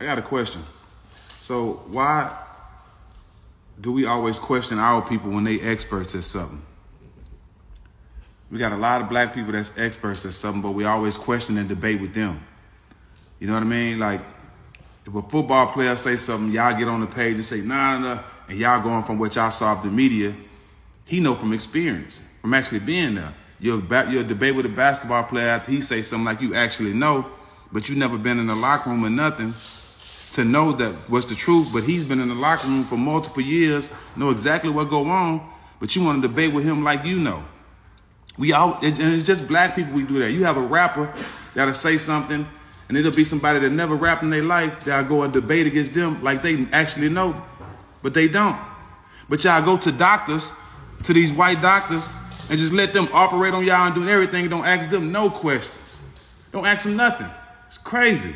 I got a question. So why do we always question our people when they experts at something? We got a lot of black people that's experts at something, but we always question and debate with them. You know what I mean? Like if a football player say something, y'all get on the page and say nah, nah, nah, and y'all going from what y'all saw of the media. He know from experience, from actually being there. You'll, you'll debate with a basketball player after he say something like you actually know, but you never been in the locker room or nothing to know that what's the truth. But he's been in the locker room for multiple years, know exactly what go on, but you want to debate with him like you know. We all, and it's just black people we do that. You have a rapper that'll say something, and it'll be somebody that never rapped in their life that'll go and debate against them like they actually know, but they don't. But y'all go to doctors, to these white doctors, and just let them operate on y'all and do everything. Don't ask them no questions. Don't ask them nothing. It's crazy.